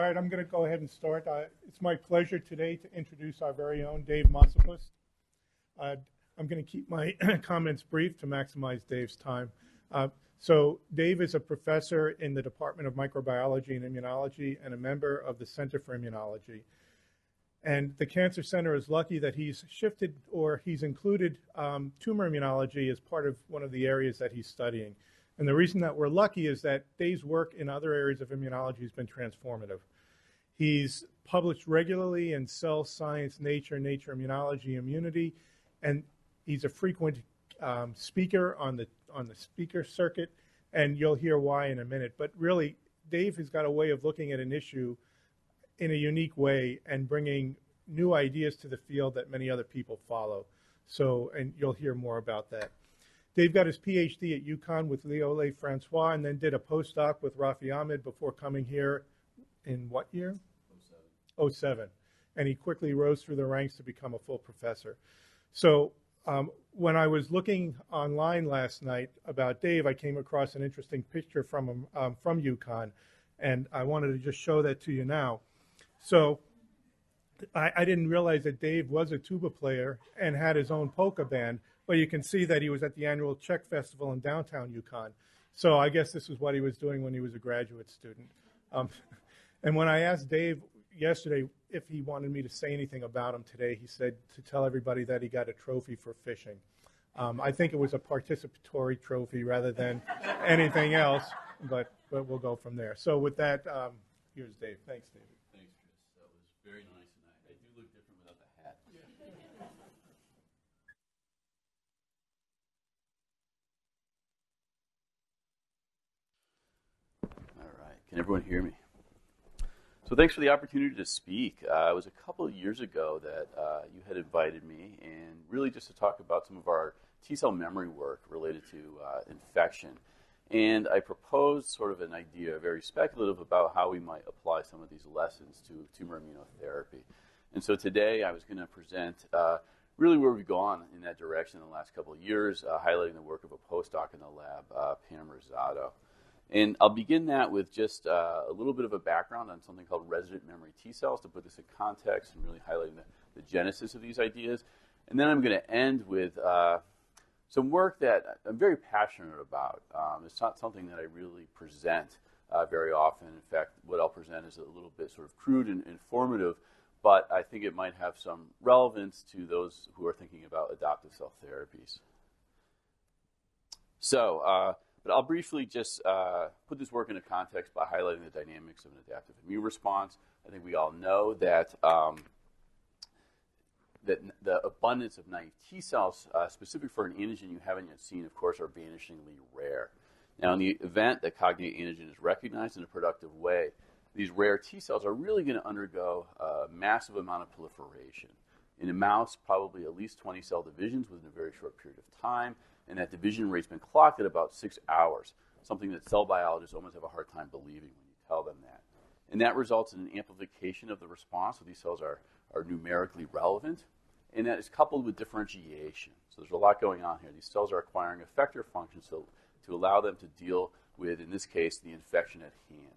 All right, I'm going to go ahead and start. Uh, it's my pleasure today to introduce our very own Dave Mossopoulos. Uh, I'm going to keep my comments brief to maximize Dave's time. Uh, so, Dave is a professor in the Department of Microbiology and Immunology and a member of the Center for Immunology. And the Cancer Center is lucky that he's shifted or he's included um, tumor immunology as part of one of the areas that he's studying. And the reason that we're lucky is that Dave's work in other areas of immunology has been transformative. He's published regularly in Cell Science, Nature, Nature Immunology, Immunity, and he's a frequent um, speaker on the on the speaker circuit, and you'll hear why in a minute. But really, Dave has got a way of looking at an issue in a unique way and bringing new ideas to the field that many other people follow. So, and you'll hear more about that. Dave got his PhD at UConn with Leole Francois and then did a postdoc with Rafi Ahmed before coming here in what year? 07. 07. And he quickly rose through the ranks to become a full professor. So um, when I was looking online last night about Dave, I came across an interesting picture from him um, from UConn, and I wanted to just show that to you now. So I, I, didn't realize that Dave was a tuba player and had his own polka band, but you can see that he was at the annual Czech Festival in downtown UConn. So I guess this is what he was doing when he was a graduate student. Um, and when I asked Dave yesterday if he wanted me to say anything about him today, he said to tell everybody that he got a trophy for fishing. Um, I think it was a participatory trophy rather than anything else, but, but we'll go from there. So with that, um, here's Dave. Thanks, David. Thanks, Chris. That was very nice, and I, I do look different without the hat. All right, can everyone hear me? So thanks for the opportunity to speak. Uh, it was a couple of years ago that uh, you had invited me, and really just to talk about some of our T cell memory work related to uh, infection. And I proposed sort of an idea, very speculative, about how we might apply some of these lessons to tumor immunotherapy. And so today I was going to present uh, really where we've gone in that direction in the last couple of years, uh, highlighting the work of a postdoc in the lab, uh, Pam Rosado. And I'll begin that with just uh, a little bit of a background on something called resident memory T cells to put this in context and really highlighting the, the genesis of these ideas. And then I'm going to end with uh, some work that I'm very passionate about. Um, it's not something that I really present uh, very often. In fact, what I'll present is a little bit sort of crude and informative, but I think it might have some relevance to those who are thinking about adoptive cell therapies. So, uh, but I'll briefly just uh, put this work into context by highlighting the dynamics of an adaptive immune response. I think we all know that. Um, that the abundance of naive T cells, uh, specific for an antigen you haven't yet seen, of course, are vanishingly rare. Now, in the event that cognate antigen is recognized in a productive way, these rare T cells are really going to undergo a massive amount of proliferation. In a mouse, probably at least 20 cell divisions within a very short period of time, and that division rate's been clocked at about six hours, something that cell biologists almost have a hard time believing when you tell them that. And that results in an amplification of the response, so these cells are are numerically relevant, and that is coupled with differentiation. So there's a lot going on here. These cells are acquiring effector functions so, to allow them to deal with, in this case, the infection at hand.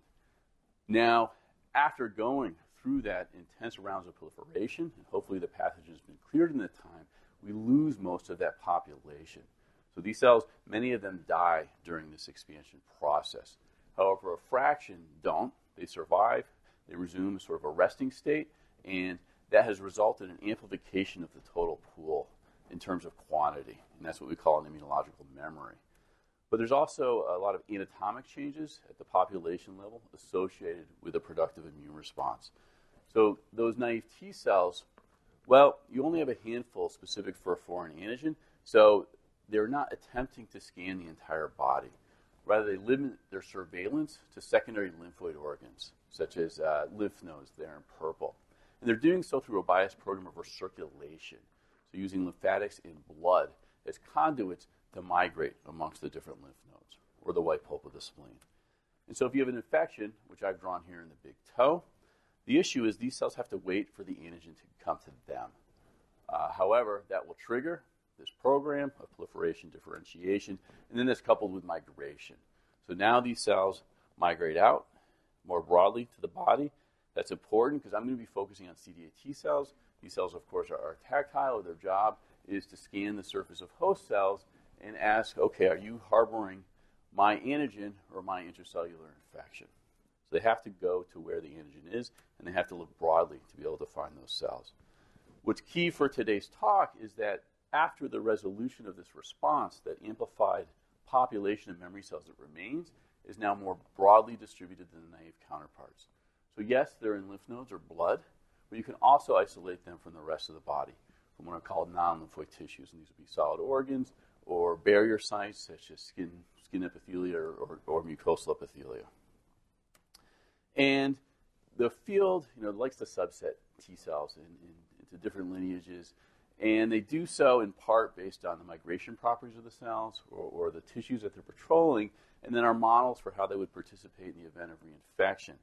Now, after going through that intense rounds of proliferation, and hopefully the pathogen has been cleared in the time, we lose most of that population. So these cells, many of them die during this expansion process. However, a fraction don't. They survive, they resume sort of a resting state, and that has resulted in amplification of the total pool in terms of quantity. And that's what we call an immunological memory. But there's also a lot of anatomic changes at the population level associated with a productive immune response. So those naive T cells, well, you only have a handful specific for a foreign antigen, so they're not attempting to scan the entire body. Rather, they limit their surveillance to secondary lymphoid organs, such as uh, lymph nodes there in purple. And they're doing so through a biased program of recirculation, so using lymphatics and blood as conduits to migrate amongst the different lymph nodes or the white pulp of the spleen. And so if you have an infection, which I've drawn here in the big toe, the issue is these cells have to wait for the antigen to come to them. Uh, however, that will trigger this program of proliferation differentiation, and then that's coupled with migration. So now these cells migrate out more broadly to the body, That's important because I'm going to be focusing on CD8 T cells. These cells, of course, are, are tactile. Their job is to scan the surface of host cells and ask, okay, are you harboring my antigen or my intracellular infection? So they have to go to where the antigen is, and they have to look broadly to be able to find those cells. What's key for today's talk is that after the resolution of this response, that amplified population of memory cells that remains is now more broadly distributed than the naive counterparts. So yes, they're in lymph nodes or blood, but you can also isolate them from the rest of the body, from what are called non-lymphoid tissues, and these would be solid organs or barrier sites such as skin, skin epithelia or, or, or mucosal epithelia. And the field, you know, likes to subset T cells in, in, into different lineages, and they do so in part based on the migration properties of the cells or, or the tissues that they're patrolling, and then our models for how they would participate in the event of reinfection.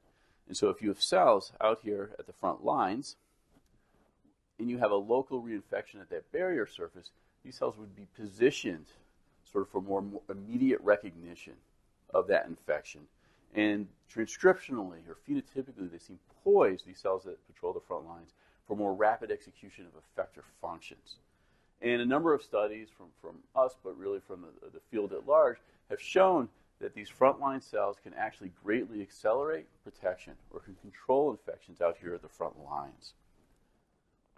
And so if you have cells out here at the front lines, and you have a local reinfection at that barrier surface, these cells would be positioned sort of for more, more immediate recognition of that infection. And transcriptionally or phenotypically, they seem poised, these cells that patrol the front lines, for more rapid execution of effector functions. And a number of studies from, from us, but really from the, the field at large, have shown that these frontline cells can actually greatly accelerate protection or can control infections out here at the front lines.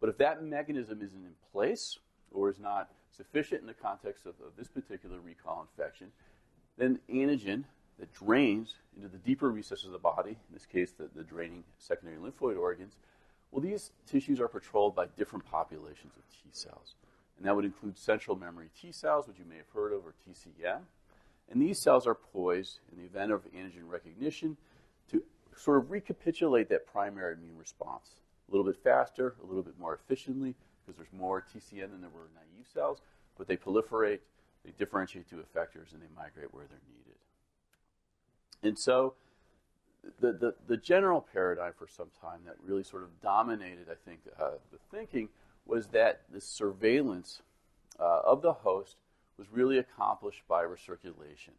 But if that mechanism isn't in place or is not sufficient in the context of, of this particular recall infection, then antigen that drains into the deeper recesses of the body, in this case, the, the draining secondary lymphoid organs, well, these tissues are patrolled by different populations of T cells. And that would include central memory T cells, which you may have heard of, or TCM. And these cells are poised, in the event of antigen recognition, to sort of recapitulate that primary immune response a little bit faster, a little bit more efficiently, because there's more TCM than there were naive cells, but they proliferate, they differentiate to effectors, and they migrate where they're needed. And so the, the, the, general paradigm for some time that really sort of dominated, I think, uh, the thinking was that the surveillance uh, of the host was really accomplished by recirculation.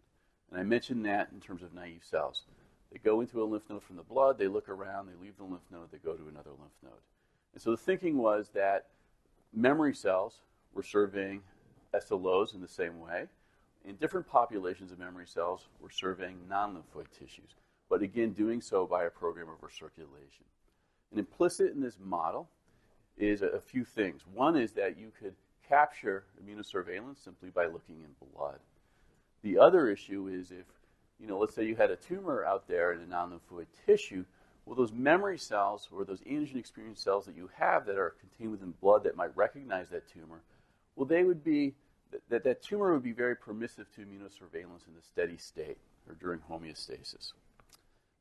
And I mentioned that in terms of naive cells. They go into a lymph node from the blood, they look around, they leave the lymph node, they go to another lymph node. And so the thinking was that memory cells were surveying SLOs in the same way, and different populations of memory cells were surveying non lymphoid tissues, but again, doing so by a program of recirculation. And implicit in this model is a, a few things. One is that you could capture immunosurveillance simply by looking in blood. The other issue is if, you know, let's say you had a tumor out there in a non-lymphoid tissue, well, those memory cells or those antigen experienced cells that you have that are contained within blood that might recognize that tumor, well, they would be, that, that tumor would be very permissive to immunosurveillance in the steady state or during homeostasis.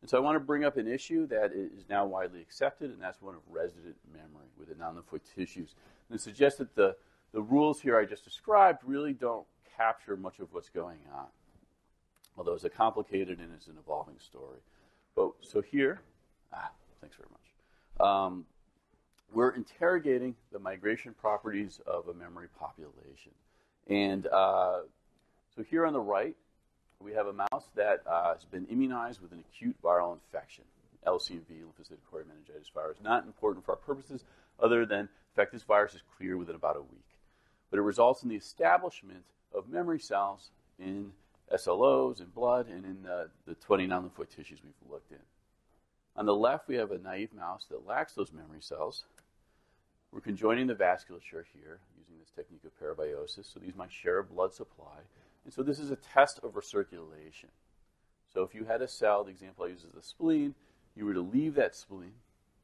And so I want to bring up an issue that is now widely accepted, and that's one of resident memory within non-lymphoid tissues. And it suggests that the the rules here I just described really don't capture much of what's going on, although it's a complicated and it's an evolving story. But so here, ah, thanks very much. Um, we're interrogating the migration properties of a memory population. And uh, so here on the right, we have a mouse that uh, has been immunized with an acute viral infection, LCMV, lymphocytic meningitis virus. Not important for our purposes, other than the fact this virus is clear within about a week but it results in the establishment of memory cells in SLOs, in blood, and in the, the 20 non-lymphoid tissues we've looked in. On the left, we have a naive mouse that lacks those memory cells. We're conjoining the vasculature here using this technique of parabiosis, so these might share a blood supply. And so this is a test of recirculation. So if you had a cell, the example I use is the spleen, you were to leave that spleen,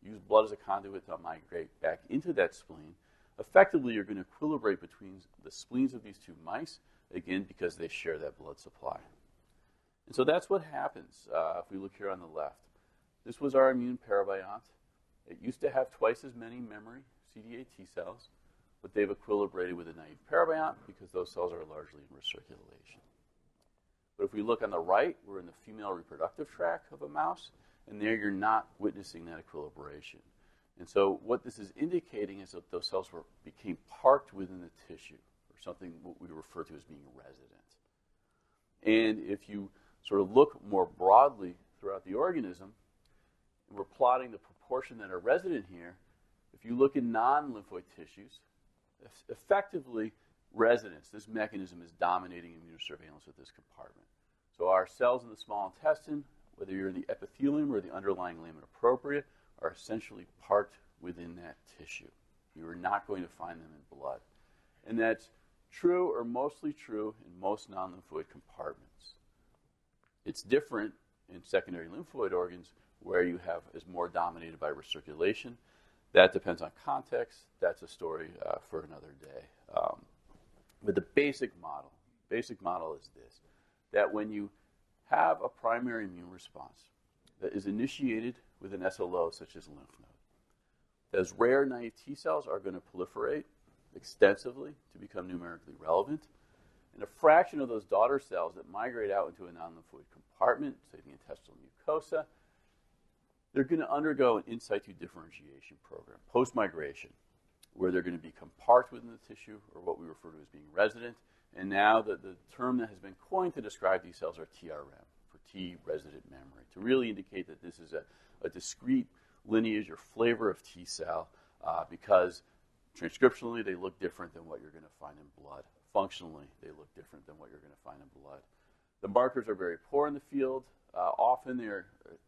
use blood as a conduit to migrate back into that spleen, effectively you're going to equilibrate between the spleens of these two mice, again, because they share that blood supply. And so that's what happens uh, if we look here on the left. This was our immune parabiont. It used to have twice as many memory CD8 T cells, but they've equilibrated with a naive parabiont because those cells are largely in recirculation. But if we look on the right, we're in the female reproductive tract of a mouse, and there you're not witnessing that equilibration. And so what this is indicating is that those cells were, became parked within the tissue, or something what we refer to as being resident. And if you sort of look more broadly throughout the organism, we're plotting the proportion that are resident here, if you look in non lymphoid tissues, effectively residence, this mechanism is dominating immunosurveillance of this compartment. So our cells in the small intestine, whether you're in the epithelium or the underlying lamina propria, are essentially parked within that tissue. You are not going to find them in blood. And that's true or mostly true in most non lymphoid compartments. It's different in secondary lymphoid organs where you have is more dominated by recirculation. That depends on context. That's a story uh, for another day. Um, but the basic model, basic model is this: that when you have a primary immune response that is initiated with an SLO such as a lymph node, those rare naive T cells are going to proliferate extensively to become numerically relevant. And a fraction of those daughter cells that migrate out into a non lymphoid compartment, say the intestinal mucosa, they're going to undergo an in situ differentiation program post migration, where they're going to become parked within the tissue, or what we refer to as being resident. And now the, the term that has been coined to describe these cells are TRM, for T resident memory, to really indicate that this is a, a discrete lineage or flavor of T cell uh, because transcriptionally they look different than what you're going to find in blood. Functionally, they look different than what you're going to find in blood. The markers are very poor in the field. Uh, often they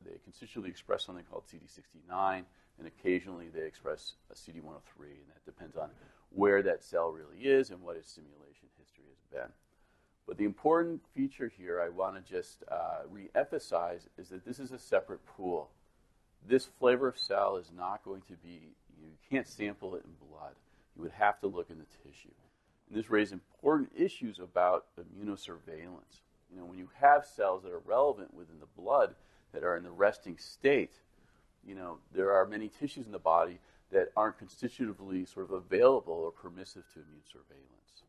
they constitutively express something called CD69, and occasionally they express a CD103, and that depends on where that cell really is and what its simulation history has been. But the important feature here I want to just uh, re-emphasize is that this is a separate pool. This flavor of cell is not going to be, you can't sample it in blood. You would have to look in the tissue. And this raises important issues about immunosurveillance. You know, when you have cells that are relevant within the blood that are in the resting state, you know, there are many tissues in the body that aren't constitutively sort of available or permissive to immune surveillance.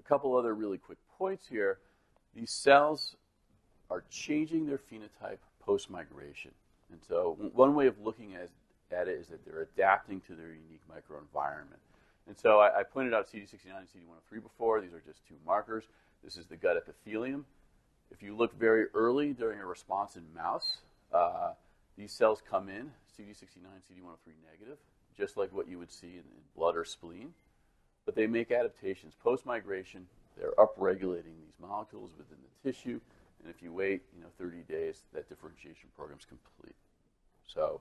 A couple other really quick points here. These cells are changing their phenotype post migration. And so, one way of looking at, at it is that they're adapting to their unique microenvironment. And so, I, I pointed out CD69 and CD103 before. These are just two markers. This is the gut epithelium. If you look very early during a response in mouse, uh, these cells come in, CD69, CD103 negative, just like what you would see in, in blood or spleen. But they make adaptations. Post migration, they're upregulating these molecules within the tissue. And if you wait, you know, 30 days, that differentiation program is complete. So,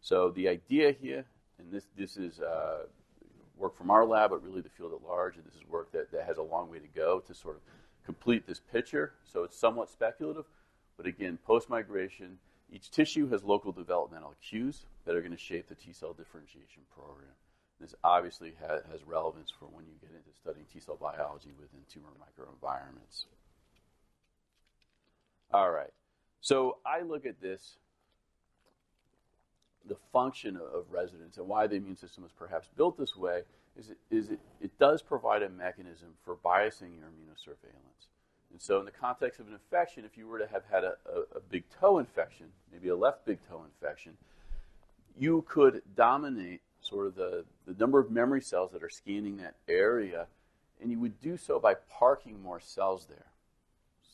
so the idea here, and this, this is uh, work from our lab, but really the field at large. And this is work that, that has a long way to go to sort of complete this picture. So it's somewhat speculative, but again, post migration, each tissue has local developmental cues that are going to shape the T cell differentiation program. This obviously ha- has relevance for when you get into studying T cell biology within tumor microenvironments. All right. So I look at this the function of residence and why the immune system is perhaps built this way is it, is it, it does provide a mechanism for biasing your immunosurveillance. And so, in the context of an infection, if you were to have had a, a, a big toe infection, maybe a left big toe infection, you could dominate sort of the, the number of memory cells that are scanning that area, and you would do so by parking more cells there.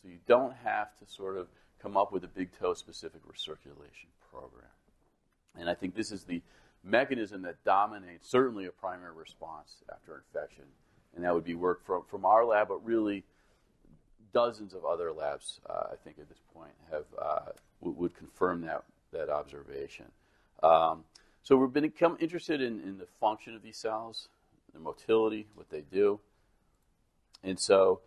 So, you don't have to sort of come up with a big toe specific recirculation program. And I think this is the mechanism that dominates certainly a primary response after infection. And that would be work from, from our lab, but really dozens of other labs, uh, I think, at this point have uh, would confirm that, that observation. Um, so we've become interested in, in the function of these cells, their motility, what they do. And so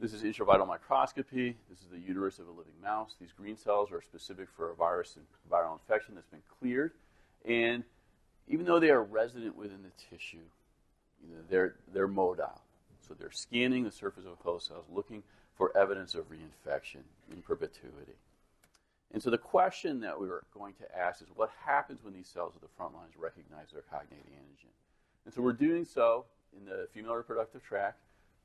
this is intravital microscopy. This is the uterus of a living mouse. These green cells are specific for a virus and viral infection that's been cleared. And even though they are resident within the tissue, you know, they're, they're motile. So they're scanning the surface of host cells, looking for evidence of reinfection in perpetuity. And so the question that we were going to ask is what happens when these cells at the front lines recognize their cognate antigen? And so we're doing so in the female reproductive tract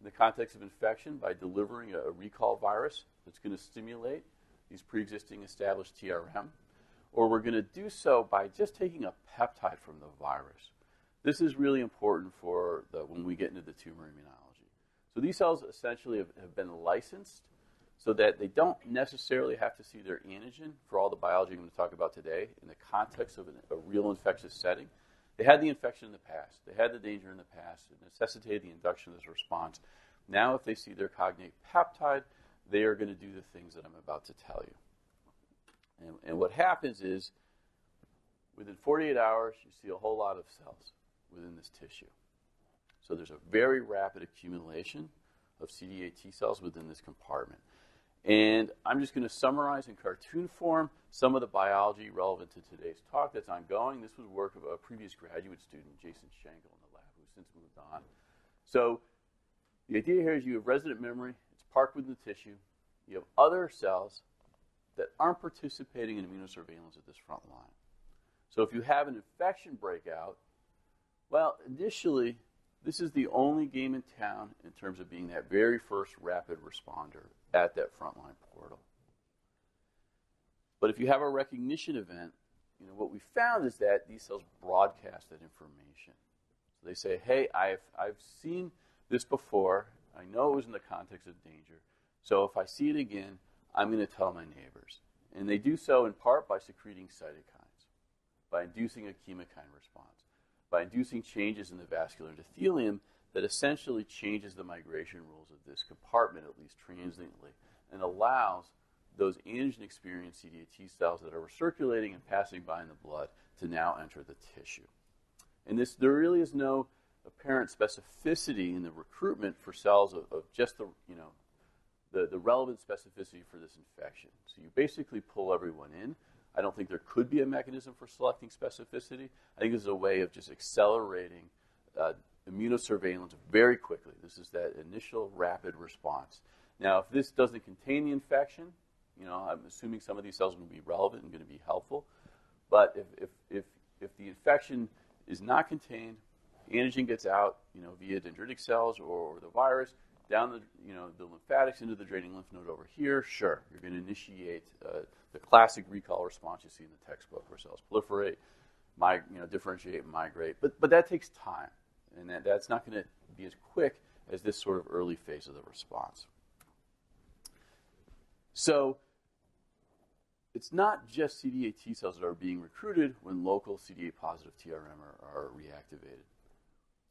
in the context of infection by delivering a, recall virus that's going to stimulate these pre-existing established TRM, or we're going to do so by just taking a peptide from the virus. This is really important for the, when we get into the tumor immunology. So these cells essentially have, have been licensed so that they don't necessarily have to see their antigen for all the biology I'm going to talk about today in the context of an, a real infectious setting. They had the infection in the past, they had the danger in the past, it necessitated the induction of this response. Now, if they see their cognate peptide, they are going to do the things that I'm about to tell you. And, and what happens is, within 48 hours, you see a whole lot of cells within this tissue. So there's a very rapid accumulation of CD8 T cells within this compartment. And I'm just going to summarize in cartoon form some of the biology relevant to today's talk that's ongoing. This was work of a previous graduate student, Jason Schenkel, in the lab, who's since moved on. So the idea here is you have resident memory, it's parked within the tissue. You have other cells that aren't participating in immunosurveillance at this front line. So if you have an infection breakout, well, initially, this is the only game in town in terms of being that very first rapid responder at that frontline portal. But if you have a recognition event, you know what we found is that these cells broadcast that information. So they say, "Hey, I've I've seen this before. I know it was in the context of danger. So if I see it again, I'm going to tell my neighbors." And they do so in part by secreting cytokines, by inducing a chemokine response, by inducing changes in the vascular endothelium that essentially changes the migration rules of this compartment, at least transiently, and allows those antigen experienced CD8 T cells that are circulating and passing by in the blood to now enter the tissue. And this, there really is no apparent specificity in the recruitment for cells of, of just the, you know, the, the relevant specificity for this infection. So you basically pull everyone in. I don't think there could be a mechanism for selecting specificity. I think this is a way of just accelerating uh, immunosurveillance very quickly. This is that initial rapid response. Now, if this doesn't contain the infection, you know, I'm assuming some of these cells are going to be relevant and going to be helpful. But if, if, if, if the infection is not contained, antigen gets out, you know, via dendritic cells or, the virus, down the, you know, the lymphatics into the draining lymph node over here, sure, you're going to initiate uh, the classic recall response you see in the textbook where cells proliferate, mig- you know, differentiate, and migrate. But, but that takes time and that, that's not going to be as quick as this sort of early phase of the response. So it's not just CD8 T cells that are being recruited when local CD8 positive TRM are, are reactivated.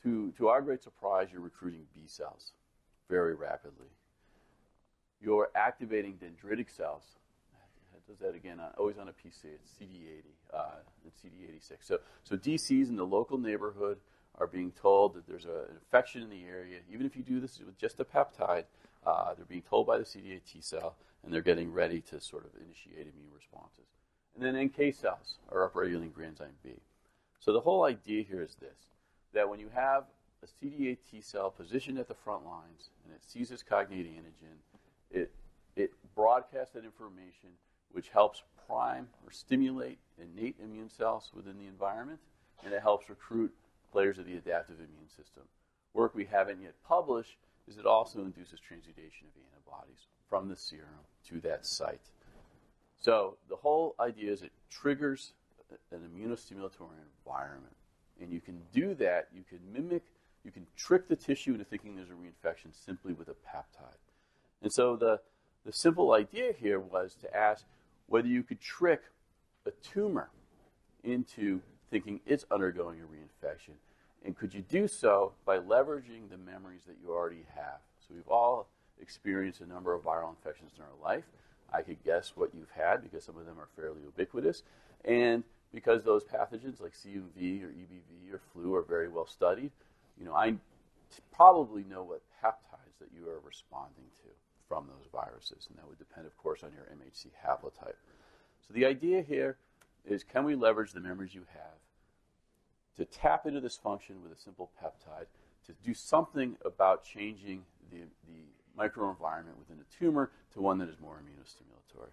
To, to our great surprise, you're recruiting B cells very rapidly. You're activating dendritic cells. It does that again, uh, always on a PC. It's CD80, uh, it's CD86. So, so DCs in the local neighborhood are being told that there's a, an infection in the area, even if you do this with just a peptide, uh, they're being told by the CD8 T cell, and they're getting ready to sort of initiate immune responses. And then NK cells are upregulating granzyme B. So the whole idea here is this, that when you have a CD8 T cell positioned at the front lines and it sees its cognate antigen, it, it broadcasts that information, which helps prime or stimulate innate immune cells within the environment, and it helps recruit players of the adaptive immune system. Work we haven't yet published is it also induces transudation of antibodies from the serum to that site. So the whole idea is it triggers an immunostimulatory environment. And you can do that, you can mimic, you can trick the tissue into thinking there's a reinfection simply with a peptide. And so the, the simple idea here was to ask whether you could trick a tumor into thinking it's undergoing a reinfection. And could you do so by leveraging the memories that you already have? So we've all experienced a number of viral infections in our life. I could guess what you've had because some of them are fairly ubiquitous. And because those pathogens like CMV or EBV or flu are very well studied, you know, I probably know what peptides that you are responding to from those viruses. And that would depend, of course, on your MHC haplotype. So the idea here is can we leverage the memories you have to tap into this function with a simple peptide to do something about changing the, the microenvironment within a tumor to one that is more immunostimulatory.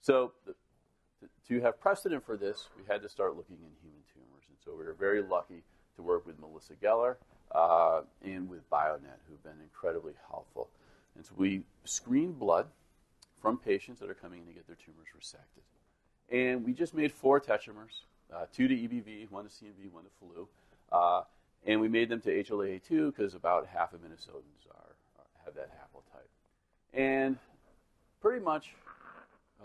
So, the, to have precedent for this, we had to start looking in human tumors. And so we were very lucky to work with Melissa Geller uh, and with Bionet, who've been incredibly helpful. And so we screen blood from patients that are coming in to get their tumors resected. And we just made four tetramers, uh, two to EBV, one to CMV, one to flu. Uh, and we made them to HLA-A2 because about half of Minnesotans are, have that haplotype. And pretty much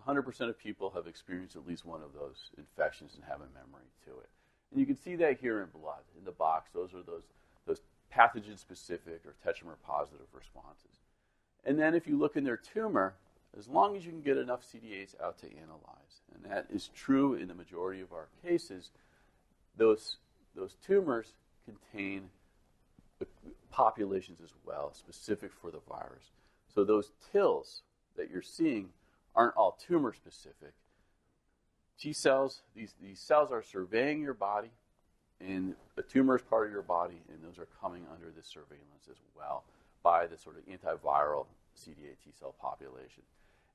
100% of people have experienced at least one of those infections and have a memory to it. And you can see that here in blood, in the box. Those are those, those pathogen specific or tetramer positive responses. And then if you look in their tumor, as long as you can get enough CD8s out to analyze, and that is true in the majority of our cases, those, those tumors contain populations as well, specific for the virus. So those TILs that you're seeing aren't all tumor specific. T cells, these, these cells are surveying your body, and the tumor is part of your body, and those are coming under this surveillance as well by the sort of antiviral CD8 T cell population.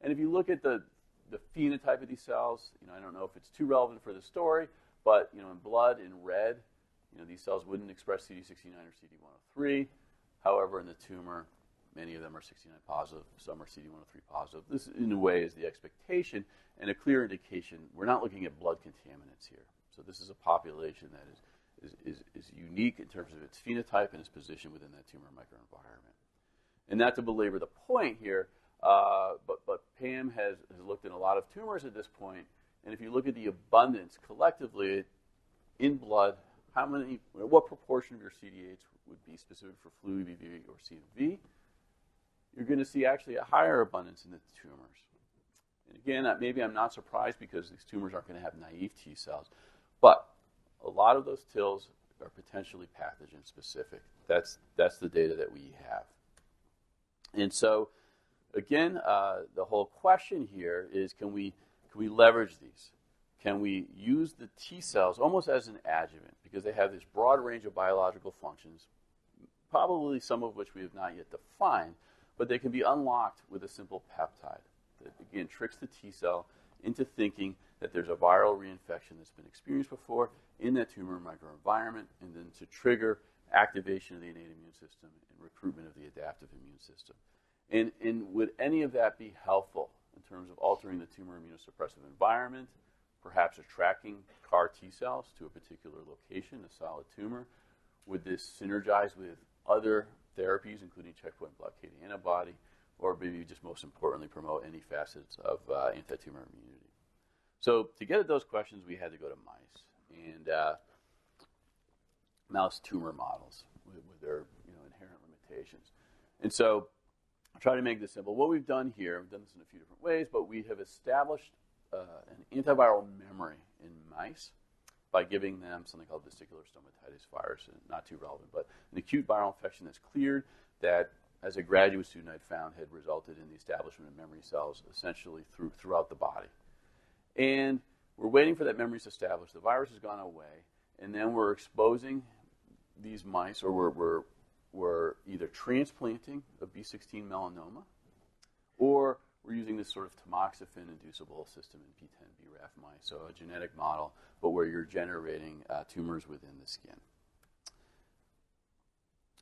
And if you look at the, the phenotype of these cells, you know, I don't know if it's too relevant for the story, but you know, in blood, in red, you know, these cells wouldn't express CD69 or CD103. However, in the tumor, Many of them are 69 positive, some are CD103 positive. This, in a way, is the expectation and a clear indication. We're not looking at blood contaminants here. So this is a population that is, is, is, is unique in terms of its phenotype and its position within that tumor microenvironment. And not to belabor the point here, uh, but, but Pam has, has looked at a lot of tumors at this point, and if you look at the abundance collectively in blood, how many, what proportion of your CD8s would be specific for flu, EBV, or CMV? you're going to see actually a higher abundance in the tumors. And again, maybe I'm not surprised because these tumors aren't going to have naive T cells, but a lot of those TILs are potentially pathogen specific. That's that's the data that we have. And so, again, uh, the whole question here is: Can we can we leverage these? Can we use the T cells almost as an adjuvant because they have this broad range of biological functions, probably some of which we have not yet defined, but they can be unlocked with a simple peptide that, again, tricks the T cell into thinking that there's a viral reinfection that's been experienced before in that tumor microenvironment, and then to trigger activation of the innate immune system and recruitment of the adaptive immune system. And, and would any of that be helpful in terms of altering the tumor immunosuppressive environment, perhaps attracting CAR T cells to a particular location, a solid tumor? Would this synergize with other therapies, including checkpoint blockade antibody, or maybe just most importantly, promote any facets of uh, anti-tumor immunity. So to get at those questions, we had to go to mice and uh, mouse tumor models with, with, their you know, inherent limitations. And so I'll try to make this simple. What we've done here, we've done this in a few different ways, but we have established uh, an antiviral memory in mice by giving them something called vesicular stomatitis virus, not too relevant, but an acute viral infection that's cleared that, as a graduate student I'd found, had resulted in the establishment of memory cells essentially through, throughout the body. And we're waiting for that memory to establish. The virus has gone away, and then we're exposing these mice, or we're, we're, we're either transplanting a B16 melanoma, or we're using this sort of tamoxifen inducible system in P10 BRAF mice, so a genetic model, but where you're generating uh, tumors within the skin.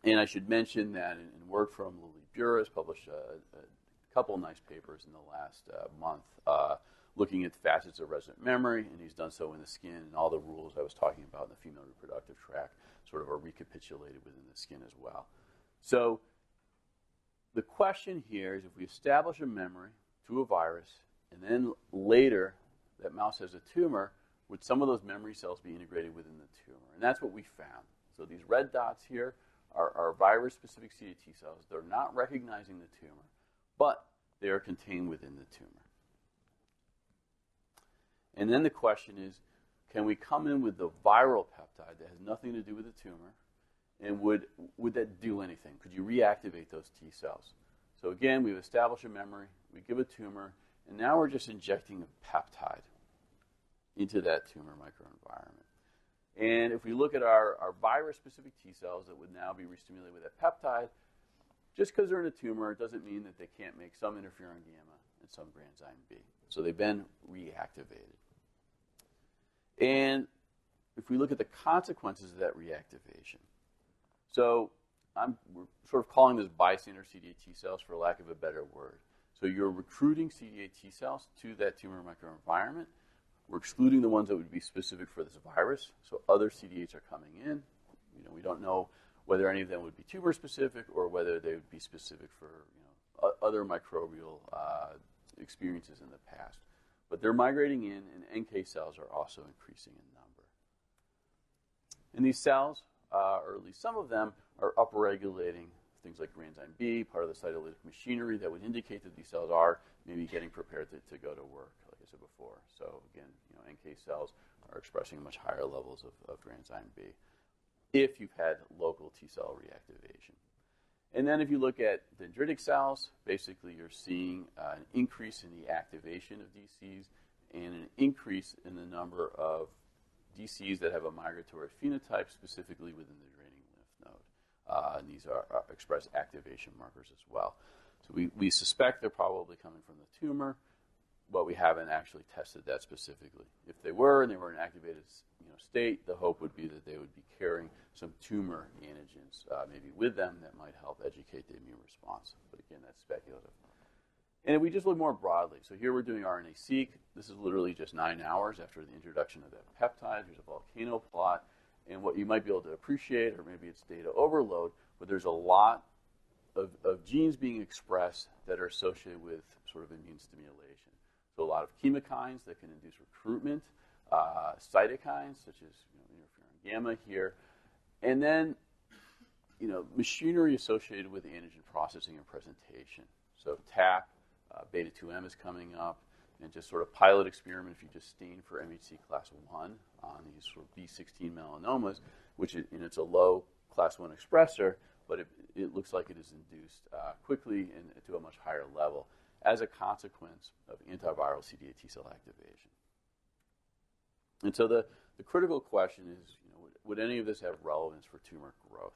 And I should mention that in, in work from Lily Bura has published a, a couple nice papers in the last uh, month uh, looking at facets of resident memory, and he's done so in the skin, and all the rules I was talking about in the female reproductive tract sort of are recapitulated within the skin as well. So the question here is if we establish a memory to a virus, and then later that mouse has a tumor, would some of those memory cells be integrated within the tumor? And that's what we found. So these red dots here are, are virus specific CD T cells. They're not recognizing the tumor, but they are contained within the tumor. And then the question is can we come in with the viral peptide that has nothing to do with the tumor? And would, would that do anything? Could you reactivate those T cells? So again, we've established a memory, we give a tumor, and now we're just injecting a peptide into that tumor microenvironment. And if we look at our, our virus-specific T cells that would now be restimulated with that peptide, just because they're in a tumor doesn't mean that they can't make some interferon gamma and some granzyme B. So they've been reactivated. And if we look at the consequences of that reactivation, so I'm, we're sort of calling this bystander CD8 T cells for lack of a better word. So you're recruiting CD8 T cells to that tumor microenvironment. We're excluding the ones that would be specific for this virus. So other CD8s are coming in. You know, we don't know whether any of them would be tumor specific or whether they would be specific for you know, other microbial uh, experiences in the past. But they're migrating in, and NK cells are also increasing in number. And these cells, uh, or at least some of them, are upregulating things like granzyme B, part of the cytolytic machinery that would indicate that these cells are maybe getting prepared to, to go to work, like I said before. So again, you know, NK cells are expressing much higher levels of, of granzyme B if you've had local T cell reactivation. And then if you look at dendritic cells, basically you're seeing uh, an increase in the activation of DCs and an increase in the number of DCs that have a migratory phenotype, specifically within the draining lymph node. Uh, and these are, are express activation markers as well. So we, we suspect they're probably coming from the tumor, but we haven't actually tested that specifically. If they were and they were in an activated you know, state, the hope would be that they would be carrying some tumor antigens, uh, maybe with them, that might help educate the immune response. But again, that's speculative. And if we just look more broadly, so here we're doing RNA-seq. This is literally just nine hours after the introduction of that peptide. There's a volcano plot. And what you might be able to appreciate, or maybe it's data overload, but there's a lot of, of genes being expressed that are associated with sort of immune stimulation. So a lot of chemokines that can induce recruitment, uh, cytokines such as you know, interferon gamma here, and then you know machinery associated with antigen processing and presentation. So TAP, uh, beta 2M is coming up, and just sort of pilot experiment if you just stain for MHC class 1 on these sort of B16 melanomas, which is, and it's a low class 1 expressor, but it, it looks like it is induced uh, quickly and to a much higher level as a consequence of antiviral CD8 T cell activation. And so the, the critical question is, would, any of this have relevance for tumor growth?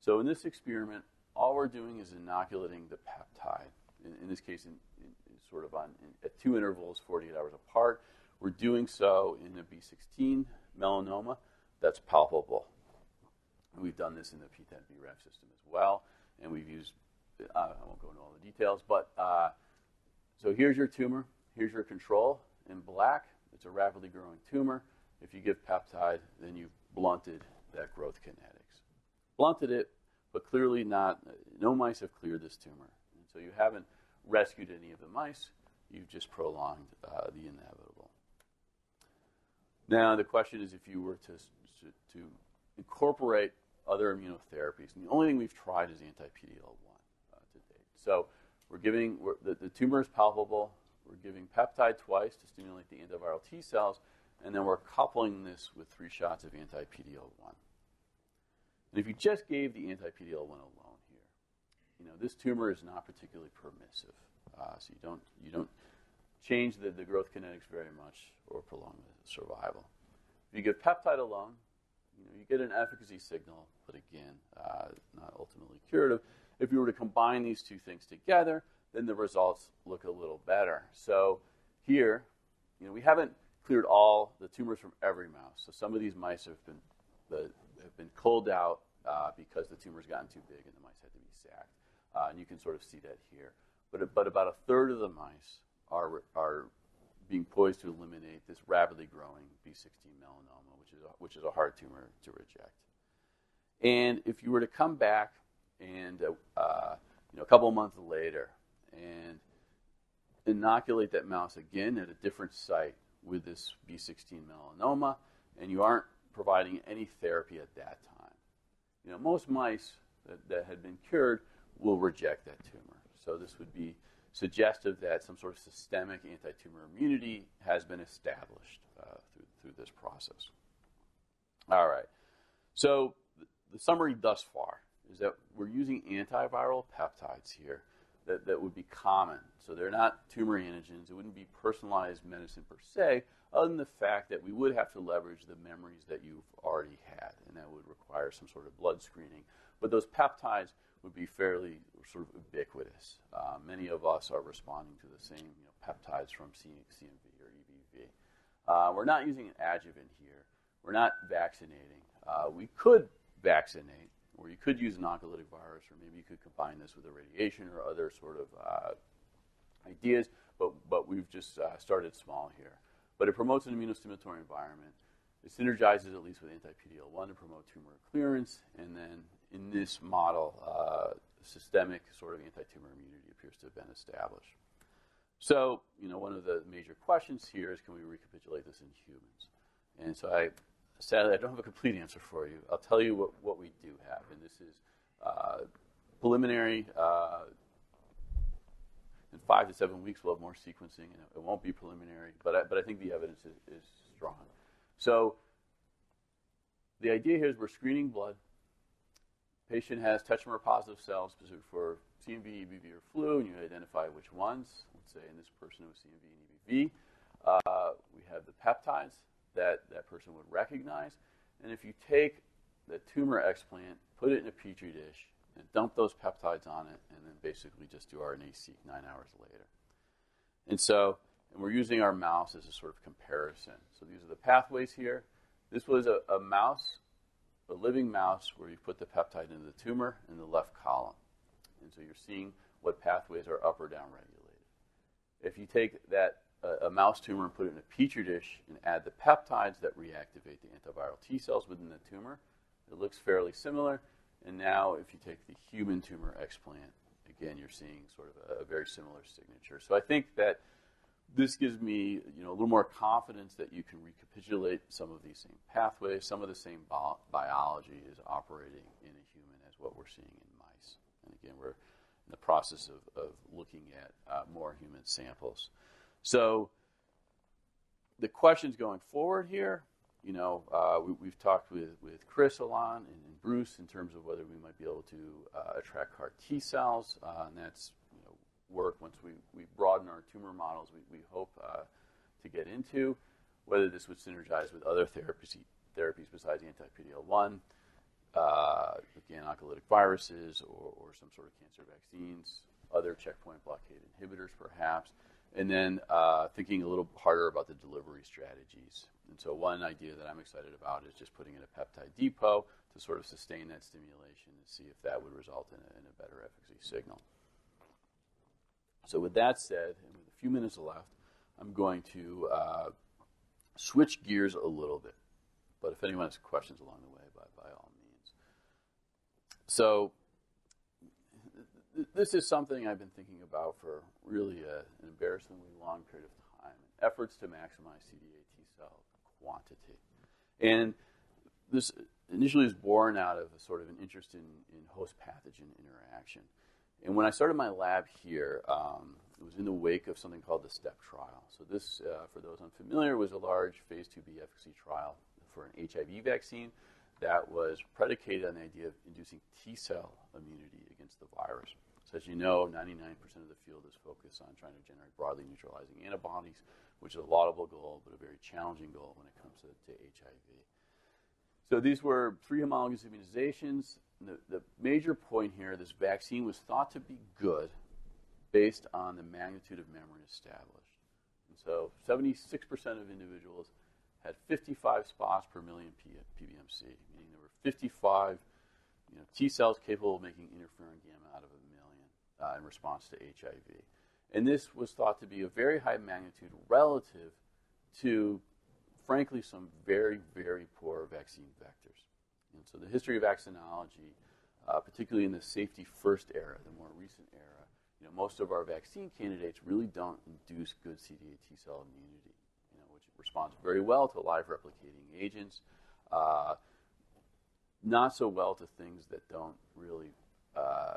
So in this experiment, all we're doing is inoculating the peptide. In, in this case, in, in, sort of on at two intervals, 48 hours apart. We're doing so in a B16 melanoma that's palpable. We've done this in the P10BRAF system as well, and we've used, uh, I won't go into all the details, but uh, so here's your tumor, here's your control in black. It's a rapidly growing tumor. If you give peptide, then you've blunted that growth kinetics. Blunted it, but clearly not, no mice have cleared this tumor. And so you haven't rescued any of the mice, you've just prolonged uh, the inevitable. Now, the question is if you were to, to, to incorporate other immunotherapies, and the only thing we've tried is anti PD L1 uh, to date. So we're giving, we're, the, the tumor is palpable, we're giving peptide twice to stimulate the antiviral T cells, and then we're coupling this with three shots of anti PD L1. And if you just gave the anti PD L1 alone here, you know, this tumor is not particularly permissive. Uh, so you don't, you don't change the, the growth kinetics very much or prolong the survival. If you give peptide alone, you know, you get an efficacy signal, but again, uh, not ultimately curative. If you were to combine these two things together, then the results look a little better. So here, you know, we haven't cleared all the tumors from every mouse. So some of these mice have been the, have been culled out uh, because the tumor's gotten too big and the mice had to be sacked. Uh, and you can sort of see that here. But, but about a third of the mice are, are being poised to eliminate this rapidly growing B16 melanoma, which is a, which is a hard tumor to reject. And if you were to come back and uh, you know, a couple months later and inoculate that mouse again at a different site with this B16 melanoma, and you aren't providing any therapy at that time. You know, most mice that, that had been cured will reject that tumor. So this would be suggestive that some sort of systemic anti-tumor immunity has been established uh, through, through this process. All right. So the summary thus far is that we're using antiviral peptides here that, that would be common. So they're not tumor antigens. It wouldn't be personalized medicine per se, other than the fact that we would have to leverage the memories that you've already had, and that would require some sort of blood screening. But those peptides would be fairly sort of ubiquitous. Uh, many of us are responding to the same you know, peptides from CMV or EBV. Uh, we're not using an adjuvant here. We're not vaccinating. Uh, we could vaccinate, or you could use an oncolytic virus, or maybe you could combine this with a radiation or other sort of uh, ideas, but, but we've just uh, started small here. But it promotes an immunostimulatory environment. It synergizes at least with anti-PD-L1 to promote tumor clearance, and then in this model, uh, systemic sort of anti-tumor immunity appears to have been established. So, you know, one of the major questions here is can we recapitulate this in humans? And so I, sadly, I don't have a complete answer for you. I'll tell you what, what we do have, and this is uh, preliminary. Uh, in five to seven weeks, we'll have more sequencing, and it won't be preliminary, but I, but I think the evidence is, is strong. So the idea here is we're screening blood. Patient has tetramer positive cells specific for CMV, EBV, or flu, and you identify which ones. Let's say in this person it was CMV and EBV. Uh, we have the peptides that that person would recognize. And if you take the tumor explant, put it in a petri dish, and dump those peptides on it, and then basically just do RNA-seq nine hours later. And so, and we're using our mouse as a sort of comparison. So these are the pathways here. This was a, a mouse, a living mouse, where you put the peptide into the tumor in the left column. And so you're seeing what pathways are up or down regulated. If you take that a, a mouse tumor and put it in a petri dish and add the peptides that reactivate the antiviral T cells within the tumor, it looks fairly similar. And now, if you take the human tumor explant, again, you're seeing sort of a, a very similar signature. So I think that this gives me you know, a little more confidence that you can recapitulate some of these same pathways, some of the same bio- biology is operating in a human as what we're seeing in mice. And again, we're in the process of, of looking at uh, more human samples. So the questions going forward here, you know, uh, we, have talked with, with Chris a lot and, and, Bruce in terms of whether we might be able to uh, attract CAR T cells, uh, and that's you know, work once we, we broaden our tumor models, we, we hope uh, to get into, whether this would synergize with other therapies, therapies besides anti-PD-L1, uh, again, oncolytic viruses or, or some sort of cancer vaccines, other checkpoint blockade inhibitors perhaps, and then uh, thinking a little harder about the delivery strategies. And so, one idea that I'm excited about is just putting in a peptide depot to sort of sustain that stimulation and see if that would result in a, in a better efficacy signal. So, with that said, and with a few minutes left, I'm going to uh, switch gears a little bit. But if anyone has questions along the way, by, by all means. So, this is something I've been thinking about for really a, an embarrassingly long period of time. Efforts to maximize CD8 T cell quantity. And this initially was born out of a sort of an interest in, in host pathogen interaction. And when I started my lab here, um, it was in the wake of something called the STEP trial. So this, uh, for those unfamiliar, was a large phase 2b efficacy trial for an HIV vaccine that was predicated on the idea of inducing T cell immunity against the virus. As you know, 99% of the field is focused on trying to generate broadly neutralizing antibodies, which is a laudable goal, but a very challenging goal when it comes to, to HIV. So these were three homologous immunizations. The, the major point here, this vaccine was thought to be good based on the magnitude of memory established. And so 76% of individuals had 55 spots per million PBMC, meaning there were 55 you know, T cells capable of making interferon gamma out of a uh, in response to HIV. And this was thought to be a very high magnitude relative to, frankly, some very, very poor vaccine vectors. And so the history of vaccinology, uh, particularly in the safety first era, the more recent era, you know, most of our vaccine candidates really don't induce good CD8 T cell immunity, you know, which responds very well to live replicating agents. Uh, not so well to things that don't really uh,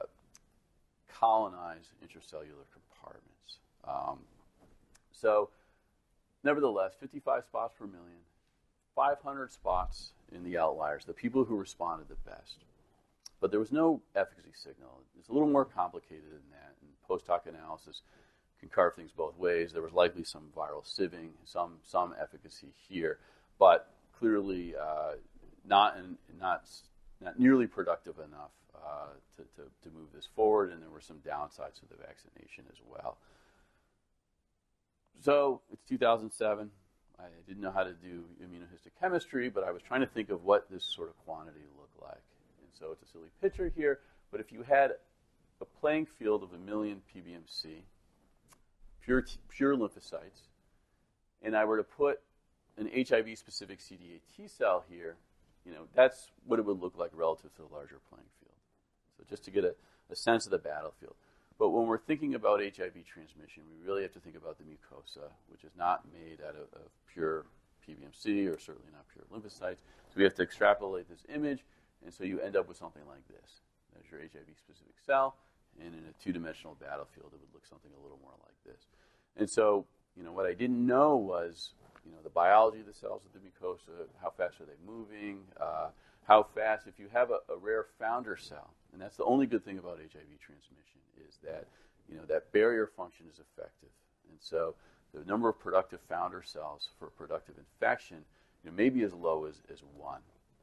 colonize intracellular compartments. Um, so, nevertheless, 55 spots per million, 500 spots in the outliers, the people who responded the best. But there was no efficacy signal. It's a little more complicated than that, and post hoc analysis can carve things both ways. There was likely some viral sieving, some some efficacy here, but clearly uh, not in, not not nearly productive enough uh, to, to, to move this forward, and there were some downsides to the vaccination as well. So it's 2007. I didn't know how to do immunohistochemistry, but I was trying to think of what this sort of quantity looked like. And so it's a silly picture here, but if you had a playing field of a million PBMC, pure, pure lymphocytes, and I were to put an HIV specific CD8 T cell here, you know, that's what it would look like relative to the larger playing field. So just to get a, a sense of the battlefield. But when we're thinking about HIV transmission, we really have to think about the mucosa, which is not made out of, of pure PBMC or certainly not pure lymphocytes. So we have to extrapolate this image, and so you end up with something like this. There's your HIV specific cell, and in a two dimensional battlefield, it would look something a little more like this. And so, you know, what I didn't know was, you know, the biology of the cells of the mucosa, how fast are they moving, uh, how fast, if you have a, a rare founder cell, and that's the only good thing about HIV transmission, is that you know that barrier function is effective, and so the number of productive founder cells for productive infection, you know, may be as low as, as one,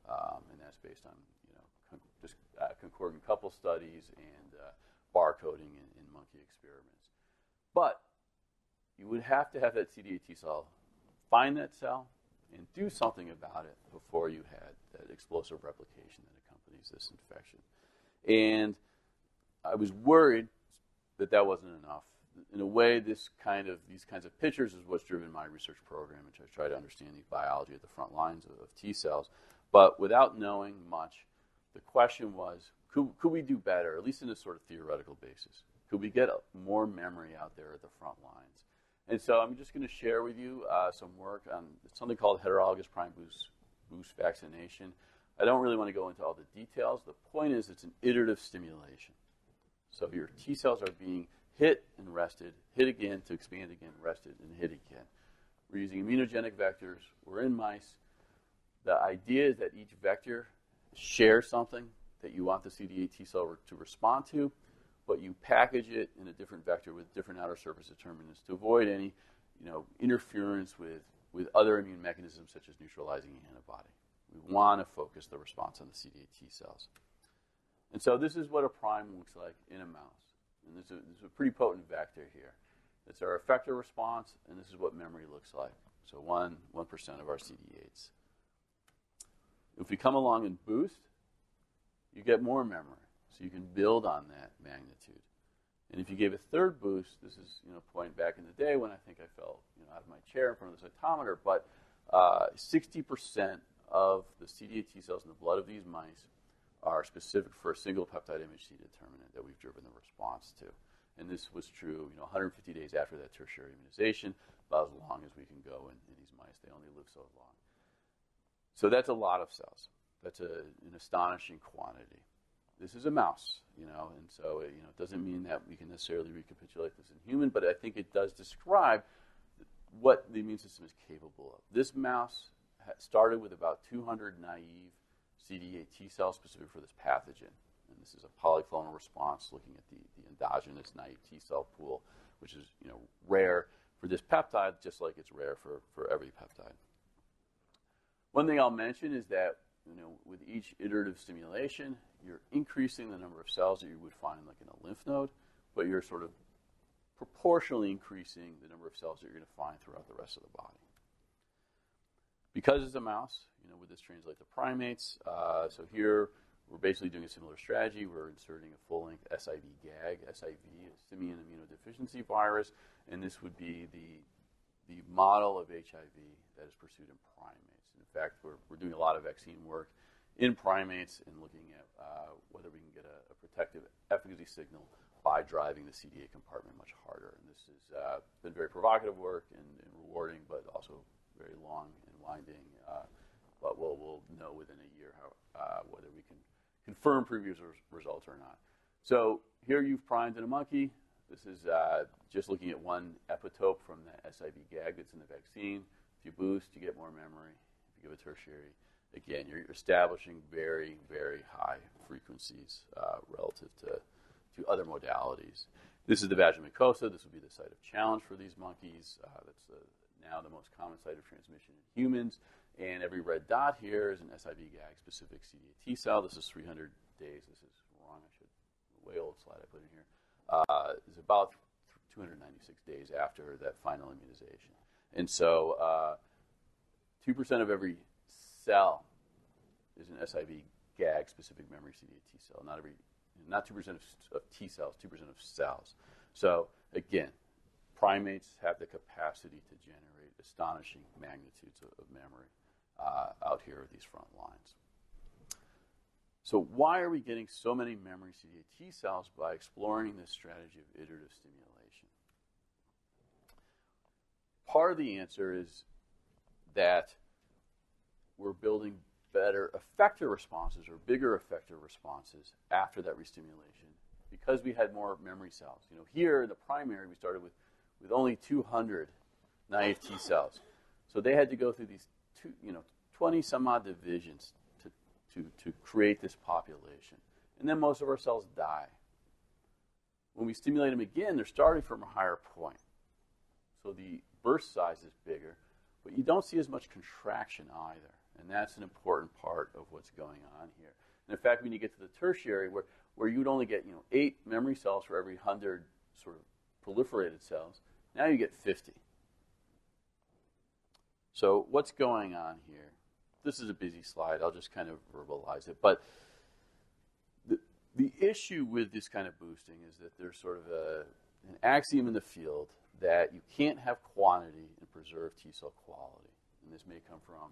um, and that's based on you know con- just uh, concordant couple studies and uh, barcoding in, in monkey experiments. But you would have to have that CD8 T cell find that cell and do something about it before you had that explosive replication that accompanies this infection. And I was worried that that wasn't enough. In a way, this kind of these kinds of pictures is what's driven my research program, which I try to understand the biology at the front lines of, of T cells. But without knowing much, the question was, could, could we do better, at least in a sort of theoretical basis? Could we get more memory out there at the front lines? And so I'm just going to share with you uh, some work on something called heterologous prime boost, boost vaccination. I don't really want to go into all the details. The point is, it's an iterative stimulation. So your T cells are being hit and rested, hit again to expand again, rested and hit again. We're using immunogenic vectors. We're in mice. The idea is that each vector shares something that you want the CD8 T cell to respond to, but you package it in a different vector with different outer surface determinants to avoid any you know, interference with, with other immune mechanisms such as neutralizing antibody. We want to focus the response on the CD8 T cells. And so this is what a prime looks like in a mouse. And this is, a, this is a pretty potent vector here. It's our effector response, and this is what memory looks like. So 1, 1% of our CD8s. If we come along and boost, you get more memory. So you can build on that magnitude. And if you gave a third boost, this is you know point back in the day when I think I fell you know, out of my chair in front of the cytometer, but uh, 60% of the CD8 T cells in the blood of these mice are specific for a single peptide MHC determinant that we've driven the response to. And this was true, you know, 150 days after that tertiary immunization, about as long as we can go in, in these mice. They only live so long. So that's a lot of cells. That's a, an astonishing quantity. This is a mouse, you know, and so it, you know, it doesn't mean that we can necessarily recapitulate this in human, but I think it does describe what the immune system is capable of. This mouse started with about 200 naive CD8 T cells specific for this pathogen. And this is a polyclonal response looking at the, the endogenous naive T cell pool, which is you know, rare for this peptide, just like it's rare for, for every peptide. One thing I'll mention is that you know, with each iterative stimulation, you're increasing the number of cells that you would find like in a lymph node, but you're sort of proportionally increasing the number of cells that you're going to find throughout the rest of the body. Because it's a mouse, you know, would this translate to primates? Uh, so here we're basically doing a similar strategy. We're inserting a full-length SIV gag. SIV simian immunodeficiency virus, and this would be the the model of HIV that is pursued in primates. And in fact, we're, we're doing a lot of vaccine work in primates and looking at uh, whether we can get a, a, protective efficacy signal by driving the CD8 compartment much harder. And this has uh, been very provocative work and, and, rewarding, but also very long and winding. Uh, but we'll, we'll know within a year how, uh, whether we can confirm previous res- results or not. So here you've primed in a monkey. This is uh, just looking at one epitope from the SIV gag that's in the vaccine. If you boost, you get more memory. If you give a tertiary, again, you're establishing very, very high frequencies uh, relative to, to other modalities. This is the vaginal mucosa. This would be the site of challenge for these monkeys. Uh, that's the, now the most common site of transmission in humans. And every red dot here is an SIV gag specific CD8 T cell. This is 300 days. This is wrong. I should, way old slide I put in here. Uh, about 296 days after that final immunization. And so uh, 2% of every cell is an SIV gag specific memory CD8 T cell. Not every, not 2% of, of T cells, 2% of cells. So again, primates have the capacity to generate astonishing magnitudes of, of memory uh, out here at these front lines. So why are we getting so many memory CD8 T cells by exploring this strategy of iterative stimulation? Part of the answer is that we're building better effector responses or bigger effector responses after that restimulation because we had more memory cells. You know, here in the primary we started with, with only 200 naive T cells. So they had to go through these two, you know, 20 some odd divisions to, to, to create this population. And then most of our cells die. When we stimulate them again, they're starting from a higher point. So the burst size is bigger, but you don't see as much contraction either. And that's an important part of what's going on here. And in fact, when you get to the tertiary, where, where you'd only get you know, eight memory cells for every 100 sort of proliferated cells, now you get 50. So what's going on here? This is a busy slide. I'll just kind of verbalize it. But the, the issue with this kind of boosting is that there's sort of a, an axiom in the field that you can't have quantity and preserve T cell quality. And this may come from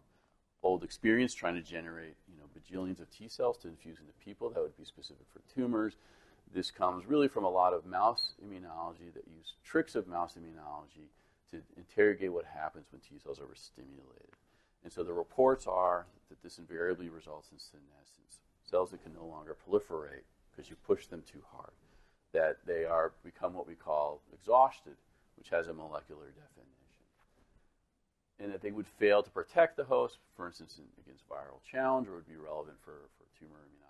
old experience trying to generate you know bajillions of T cells to infuse into people. That would be specific for tumors. This comes really from a lot of mouse immunology that use tricks of mouse immunology to interrogate what happens when T cells are overstimulated. And so the reports are that this invariably results in senescence, cells that can no longer proliferate because you push them too hard, that they are become what we call exhausted, which has a molecular definition, and that they would fail to protect the host, for instance, in, against viral challenge, or would be relevant for, for tumor immunology.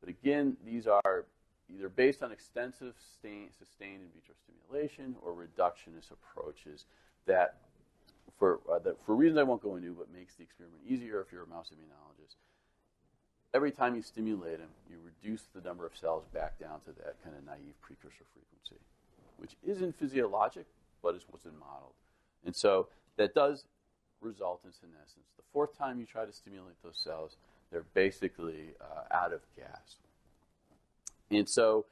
But again, these are either based on extensive sustain, sustained in vitro stimulation or reductionist approaches that for, uh, that for reasons I won't go into, but makes the experiment easier if you're a mouse immunologist. Every time you stimulate them, you reduce the number of cells back down to that kind of naive precursor frequency, which isn't physiologic, but is what's been modeled. And so that does result in senescence. The fourth time you try to stimulate those cells, they're basically uh, out of gas. And so,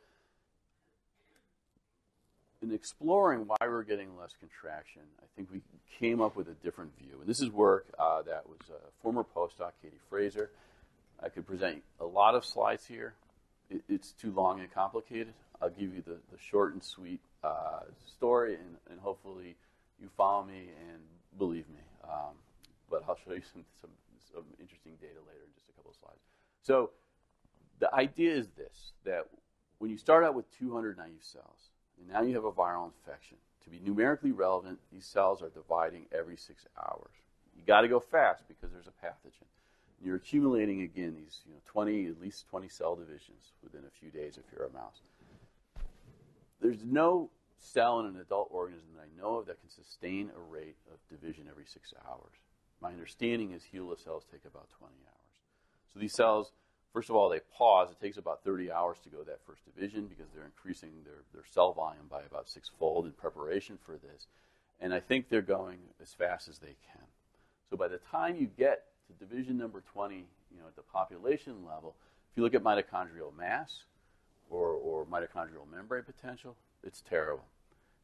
in exploring why we're getting less contraction, I think we came up with a different view. And this is work uh, that was a former postdoc, Katie Fraser. I could present a lot of slides here. It, it's too long and complicated. I'll give you the, the short and sweet uh, story, and, and, hopefully you follow me and believe me. Um, but I'll show you some, some, some interesting data later in just a couple of slides. So the idea is this that when you start out with 200 naive cells, and now you have a viral infection, to be numerically relevant, these cells are dividing every six hours. You got to go fast because there's a pathogen. You're accumulating again these you know, 20, at least 20 cell divisions within a few days if you're a mouse. There's no cell in an adult organism that I know of that can sustain a rate of division every six hours. My understanding is HeLa cells take about 20 hours. So these cells First of all, they pause. It takes about 30 hours to go that first division because they're increasing their, their cell volume by about sixfold in preparation for this. And I think they're going as fast as they can. So by the time you get to division number 20, you know, at the population level, if you look at mitochondrial mass or, or mitochondrial membrane potential, it's terrible.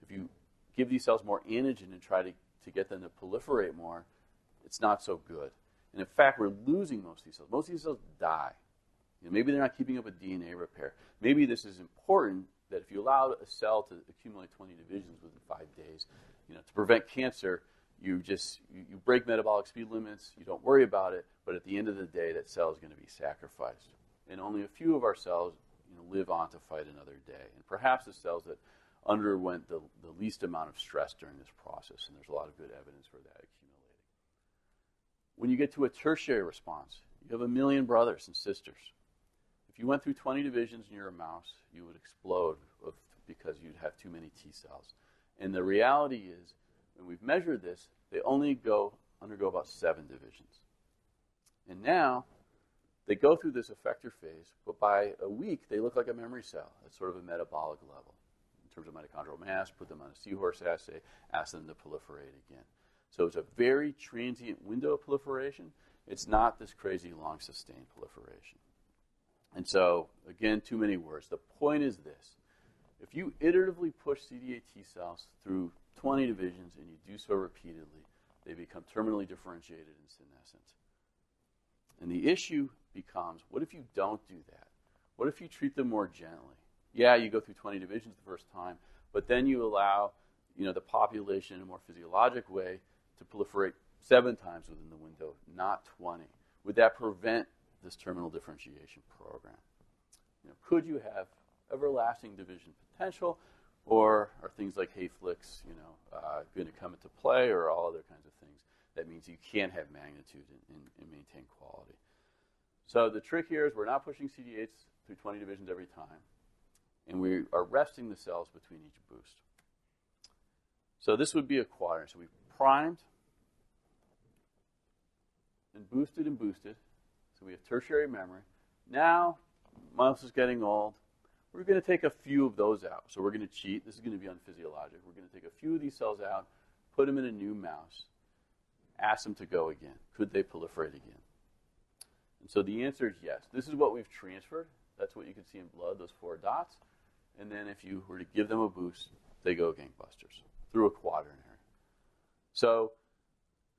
If you give these cells more antigen and try to, to get them to proliferate more, it's not so good. And in fact, we're losing most of these cells. Most of these cells die. You know, maybe they're not keeping up with DNA repair. Maybe this is important that if you allow a cell to accumulate 20 divisions within five days, you know, to prevent cancer, you just you, you break metabolic speed limits. You don't worry about it, but at the end of the day, that cell is going to be sacrificed, and only a few of our cells you know, live on to fight another day. And perhaps the cells that underwent the, the least amount of stress during this process, and there's a lot of good evidence for that. When you get to a tertiary response, you have a million brothers and sisters if you went through 20 divisions and you're a mouse, you would explode because you'd have too many T cells. And the reality is, when we've measured this, they only go undergo about seven divisions. And now they go through this effector phase, but by a week they look like a memory cell at sort of a metabolic level in terms of mitochondrial mass. Put them on a seahorse assay, ask them to proliferate again. So it's a very transient window of proliferation. It's not this crazy long sustained proliferation. And so, again, too many words. The point is this if you iteratively push CD8 T cells through 20 divisions and you do so repeatedly, they become terminally differentiated and senescent. And the issue becomes what if you don't do that? What if you treat them more gently? Yeah, you go through 20 divisions the first time, but then you allow you know, the population in a more physiologic way to proliferate seven times within the window, not 20. Would that prevent this terminal differentiation program? You know, could you have everlasting division potential, or are things like Hayflick's, you know, uh, going to come into play, or all other kinds of things? That means you can't have magnitude and, and, and maintain quality. So the trick here is we're not pushing CD8s through 20 divisions every time, and we are resting the cells between each boost. So this would be a quadrant. So we primed and boosted and boosted. So we have tertiary memory. Now, mouse is getting old. We're going to take a few of those out. So we're going to cheat. This is going to be unphysiologic. We're going to take a few of these cells out, put them in a new mouse, ask them to go again. Could they proliferate again? And so the answer is yes. This is what we've transferred. That's what you can see in blood, those four dots. And then if you were to give them a boost, they go gangbusters through a quaternary. So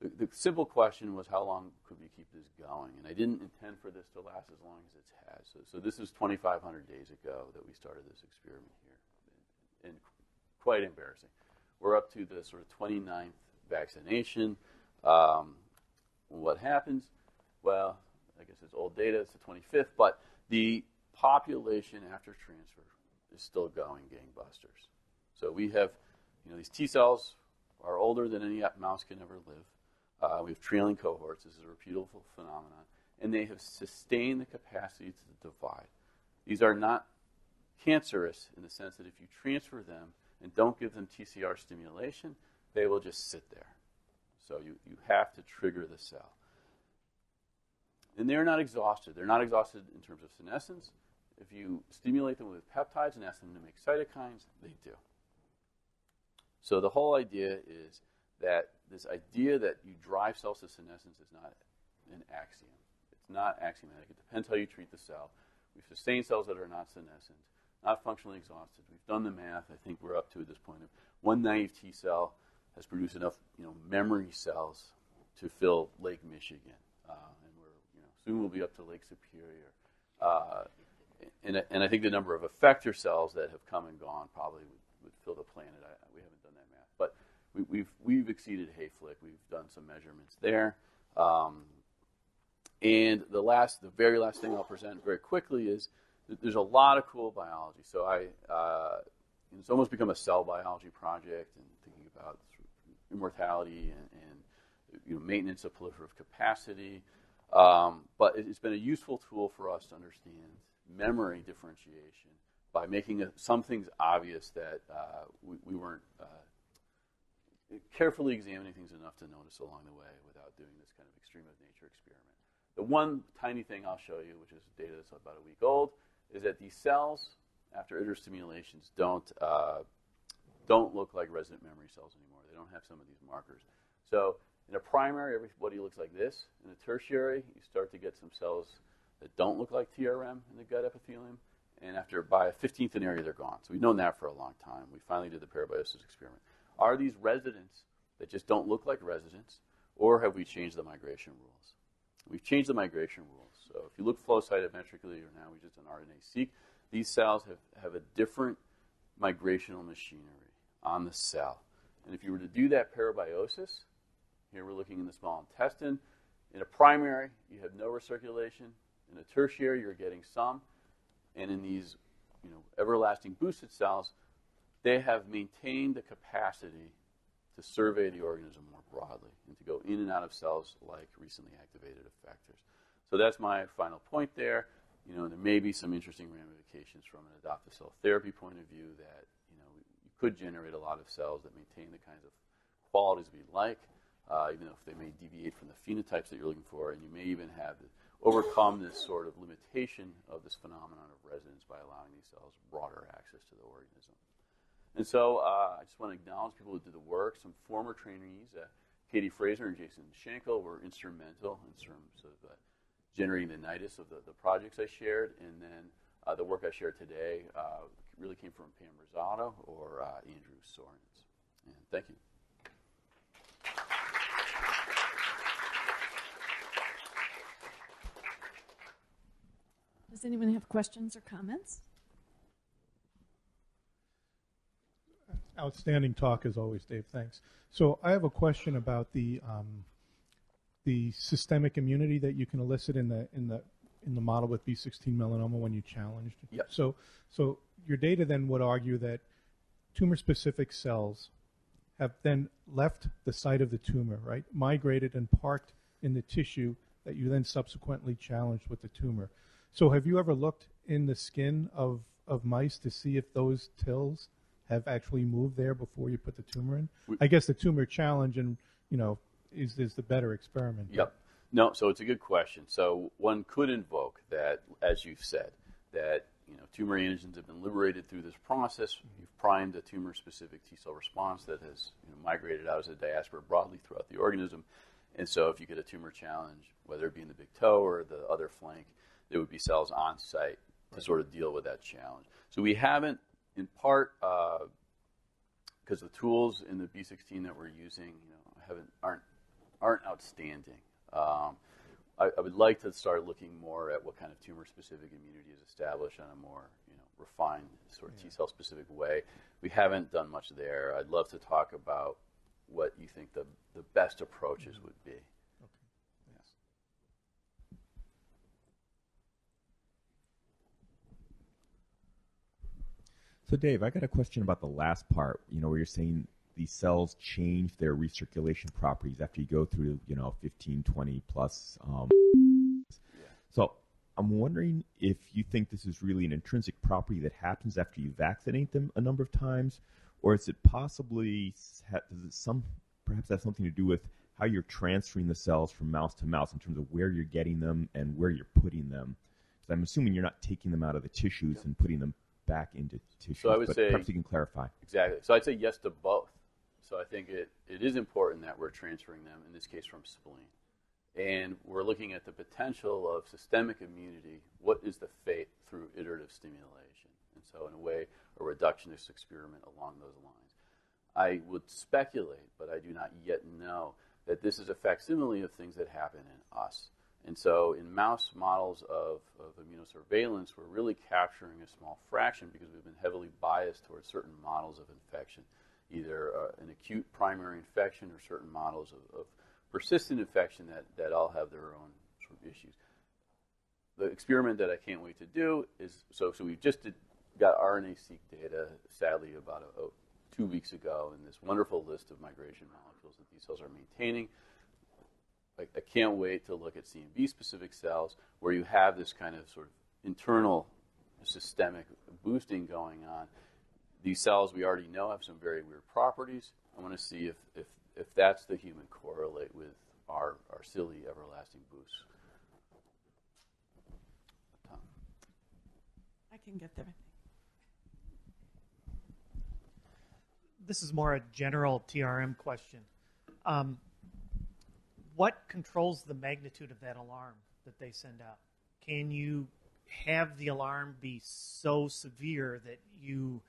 the, the, simple question was how long could we keep this going? And I didn't intend for this to last as long as it has. So, so this is 2,500 days ago that we started this experiment here. And, quite embarrassing. We're up to the sort of 29th vaccination. Um, what happens? Well, I guess it's old data, it's the 25th, but the population after transfer is still going gangbusters. So we have you know, these T cells are older than any mouse can ever live. Uh, we have trailing cohorts. This is a repeatable phenomenon. And they have sustained the capacity to divide. These are not cancerous in the sense that if you transfer them and don't give them TCR stimulation, they will just sit there. So you, you have to trigger the cell. And they're not exhausted. They're not exhausted in terms of senescence. If you stimulate them with peptides and ask them to make cytokines, they do. So the whole idea is that this idea that you drive cells to senescence is not an axiom. It's not axiomatic. It depends how you treat the cell. We've sustained cells that are not senescent, not functionally exhausted. We've done the math. I think we're up to at this point of one naive T cell has produced enough, you know, memory cells to fill Lake Michigan, uh, and we're, you know, soon we'll be up to Lake Superior. Uh, and, and I think the number of effector cells that have come and gone probably would, would fill the planet. I, we haven't done that math, but we, have we've, we've exceeded Hayflick. We've done some measurements there. Um, and the last, the very last thing I'll present very quickly is there's a lot of cool biology. So I, uh, it's almost become a cell biology project and thinking about immortality and, and you know, maintenance of proliferative capacity. Um, but it's been a useful tool for us to understand memory differentiation by making a, some things obvious that uh, we, we, weren't uh, carefully examining things enough to notice along the way without doing this kind of extreme of nature experiment. The one tiny thing I'll show you, which is data that's about a week old, is that these cells, after iterative stimulations, don't, uh, don't look like resident memory cells anymore. They don't have some of these markers. So in a primary, everybody looks like this. In a tertiary, you start to get some cells that don't look like TRM in the gut epithelium. And after by a 15th an area, they're gone. So we've known that for a long time. We finally did the parabiosis experiment. Are these residents that just don't look like residents, or have we changed the migration rules? We've changed the migration rules. So if you look flow cytometrically, or now we just an RNA-seq, these cells have, have a different migrational machinery on the cell. And if you were to do that parabiosis, here we're looking in the small intestine. In a primary, you have no recirculation. In a tertiary, you're getting some. And in these you know, everlasting boosted cells, they have maintained the capacity to survey the organism more broadly and to go in and out of cells like recently activated effectors. So that's my final point there. You know, there may be some interesting ramifications from an adoptive cell therapy point of view that, you know, you could generate a lot of cells that maintain the kinds of qualities we like, uh, even if they may deviate from the phenotypes that you're looking for, and you may even have overcome this sort of limitation of this phenomenon of resonance by allowing these cells broader access to the organism. And so uh, I just want to acknowledge people who did the work. Some former trainees, uh, Katie Fraser and Jason Schenkel, were instrumental in terms of uh, generating the nidus of the, the projects I shared. And then uh, the work I shared today uh, really came from Pam Rosato or uh, Andrew Sorens. And thank you. Does anyone have questions or comments? Outstanding talk as always, Dave. Thanks. So I have a question about the um, the systemic immunity that you can elicit in the in the in the model with B16 melanoma when you challenged. Yep. So so your data then would argue that tumor-specific cells have then left the site of the tumor, right? Migrated and parked in the tissue that you then subsequently challenged with the tumor. So have you ever looked in the skin of of mice to see if those TILs have actually moved there before you put the tumor in? We- I guess the tumor challenge and you know is is the better experiment. Yep. No, so it's a good question. So one could invoke that, as you've said, that you know tumor antigens have been liberated through this process. You've primed a tumor-specific T cell response that has you know, migrated out as a diaspora broadly throughout the organism. And so, if you get a tumor challenge, whether it be in the big toe or the other flank, there would be cells on site to sort of deal with that challenge. So we haven't, in part, because the tools in the B16 that we're using, you know, haven't aren't aren't outstanding. Um, I, I would like to start looking more at what kind of tumor-specific immunity is established on a more, you know, refined sort of T-cell specific way. We haven't done much there. I'd love to talk about what you think the, the best approaches would be. Yes. So, Dave, I got a question about the last part. You know, where you're saying these cells change their recirculation properties after you go through, you know, 15, 20 plus. Um, so, I'm wondering if you think this is really an intrinsic property that happens after you vaccinate them a number of times, or is it possibly does it some perhaps have something to do with how you're transferring the cells from mouse to mouse in terms of where you're getting them and where you're putting them? Because I'm assuming you're not taking them out of the tissues and putting them back into tissues. I would but say- perhaps you can clarify. Exactly. So I'd say yes to both. So I think it, it is important that we're transferring them, in this case from spleen. And we're looking at the potential of systemic immunity. What is the fate through iterative stimulation? And so, in a way, a reductionist experiment along those lines. I would speculate, but I do not yet know, that this is a facsimile of things that happen in us. And so, in mouse models of, of immunosurveillance, we're really capturing a small fraction because we've been heavily biased towards certain models of infection, either uh, an acute primary infection or certain models of, of persistent infection that, that all have their own sort of issues. The experiment that I can't wait to do is so, so we just did, got RNA seq data, sadly, about a, a, two weeks ago, in this wonderful list of migration molecules that these cells are maintaining. I, I can't wait to look at CMV specific cells where you have this kind of sort of internal systemic boosting going on. These cells we already know have some very weird properties. I want to see if, if, if that's the human correlate with our, our silly everlasting boost. Tom. I can get there. this is more a general TRM question. Um, what controls the magnitude of that alarm that they send out? Can you have the alarm be so severe that you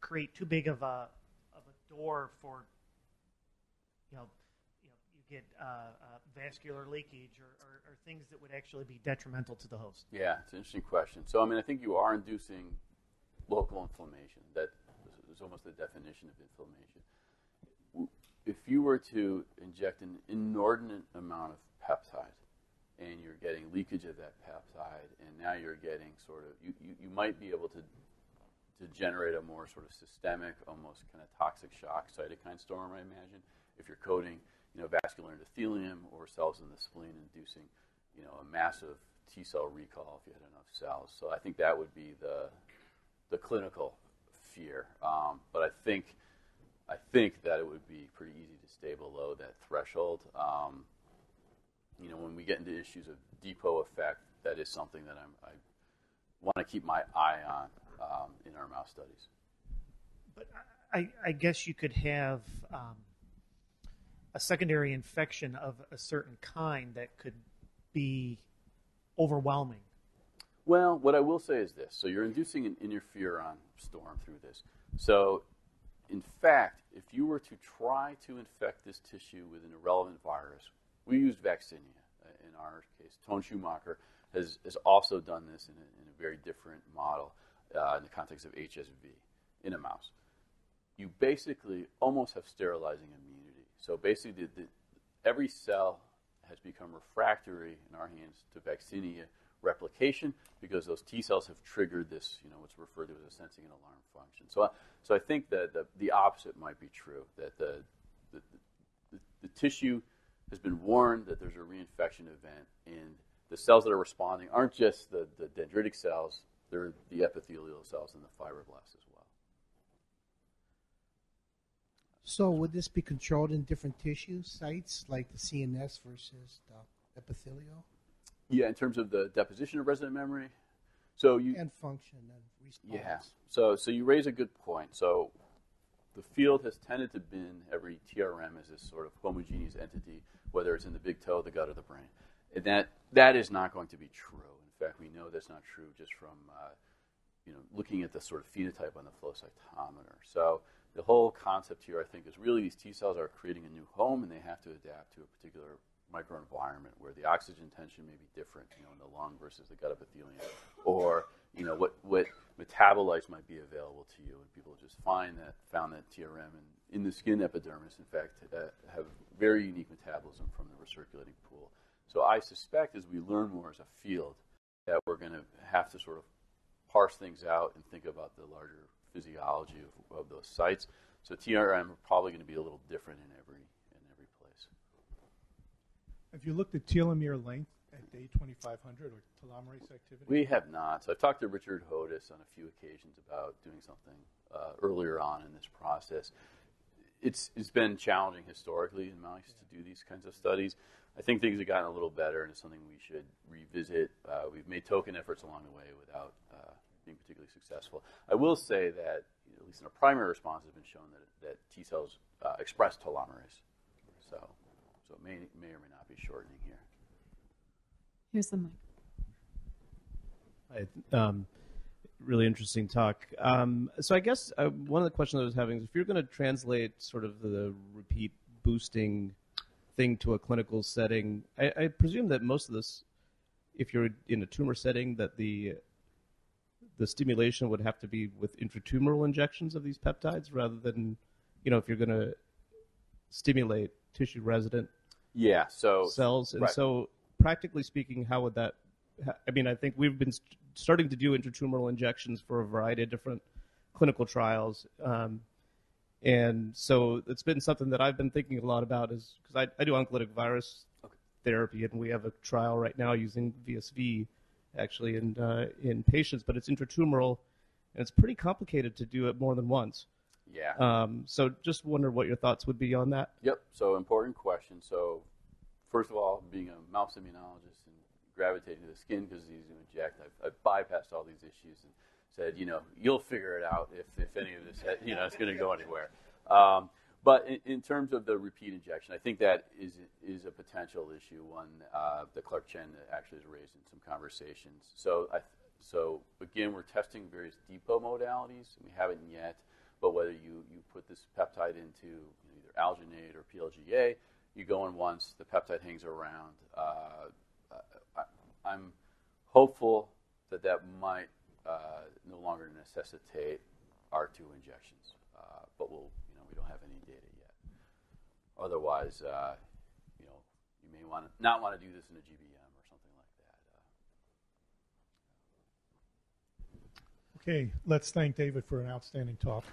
create too big of a of a door for you know you, know, you get uh, uh, vascular leakage or, or, or things that would actually be detrimental to the host? Yeah, it's an interesting question. So, I mean, I think you are inducing local inflammation. That is almost the definition of inflammation. If you were to inject an inordinate amount of peptide, and you're getting leakage of that peptide, and now you're getting sort of, you, you, you might be able to to generate a more sort of systemic, almost kind of toxic shock cytokine storm, I imagine, if you're coating, you know, vascular endothelium or cells in the spleen, inducing, you know, a massive T cell recall if you had enough cells. So I think that would be the the clinical fear. Um, but I think I think that it would be pretty easy to stay below that threshold. Um, you know, when we get into issues of depot effect, that is something that I'm, I want to keep my eye on um, in our mouse studies. But I, I guess you could have um, a secondary infection of a certain kind that could be overwhelming. Well, what I will say is this: so you're inducing an interferon storm through this. So, in fact, if you were to try to infect this tissue with an irrelevant virus, we used vaccinia uh, in our case. Tone Schumacher has, has also done this in a, in a very different model uh, in the context of HSV in a mouse. You basically almost have sterilizing immunity. So basically, the, the, every cell has become refractory in our hands to vaccinia replication because those T cells have triggered this, you know, what's referred to as a sensing and alarm function. So, I- so I think that the, the opposite might be true, that the, the, the, the tissue has been warned that there's a reinfection event, and the cells that are responding aren't just the, the dendritic cells, they're the epithelial cells and the fibroblasts as well. So would this be controlled in different tissue sites, like the CNS versus the epithelial, Yeah, in terms of the deposition of resident memory, so you, and function and response? Yeah. So so you raise a good point. So the field has tended to been every TRM as this sort of homogeneous entity, whether it's in the big toe, the gut, or the brain. And that that is not going to be true. In fact, we know that's not true just from uh, you know looking at the sort of phenotype on the flow cytometer. So the whole concept here, I think, is really these T cells are creating a new home, and they have to adapt to a particular microenvironment where the oxygen tension may be different, you know, in the lung versus the gut epithelium, or you know what what metabolites might be available to you, and people just find that found that TRM in, in the skin epidermis, in fact, uh, have very unique metabolism from the recirculating pool. So I suspect as we learn more as a field that we're going to have to sort of parse things out and think about the larger physiology of, of those sites. So TRM are probably going to be a little different in every. Have you looked at telomere length at day 2500 or telomerase activity? We have not. So I've talked to Richard Hodis on a few occasions about doing something uh, earlier on in this process. It's, it's been challenging historically in mice to do these kinds of studies. I think things have gotten a little better, and it's something we should revisit. Uh, we've made token efforts along the way without uh, being particularly successful. I will say that, at least in a primary response, has been shown that, that T cells uh, express telomerase. So, so it may, may or may not be shortening here. Here's the mic. Hi, um, really interesting talk. Um, so I guess uh, one of the questions I was having is if you're going to translate sort of the repeat boosting thing to a clinical setting, I, I presume that most of this, if you're in a tumor setting, that the the stimulation would have to be with intratumoral injections of these peptides rather than, you know, if you're going to stimulate tissue resident Yeah. So cells. And right. so, practically speaking, how would that? I mean, I think we've been st- starting to do intratumoral injections for a variety of different clinical trials. Um, and so it's been something that I've been thinking a lot about is because I, I do oncolytic virus therapy and we have a trial right now using VSV actually in, uh, in patients, but it's intratumoral and it's pretty complicated to do it more than once. Yeah. Um, so just wonder what your thoughts would be on that. Yep. So important question. So first of all, being a mouse immunologist and gravitating to the skin because it's easy to inject, I've, I've bypassed all these issues and said, you know, you'll figure it out if, if any of this, you know, it's going to go anywhere. Um, but in, in terms of the repeat injection, I think that is is a potential issue, one uh, that Clark Chen actually has raised in some conversations. So I, so again, we're testing various depot modalities. We haven't yet, but whether you, you put this peptide into either alginate or PLGA, you go in once, the peptide hangs around. Uh, I, I'm hopeful that that might uh, no longer necessitate R2 injections, uh, but we'll, you know, we don't have any data yet. Otherwise, uh, you know, you may want not want to do this in a GBM or something like that. Uh, Okay, let's thank David for an outstanding talk.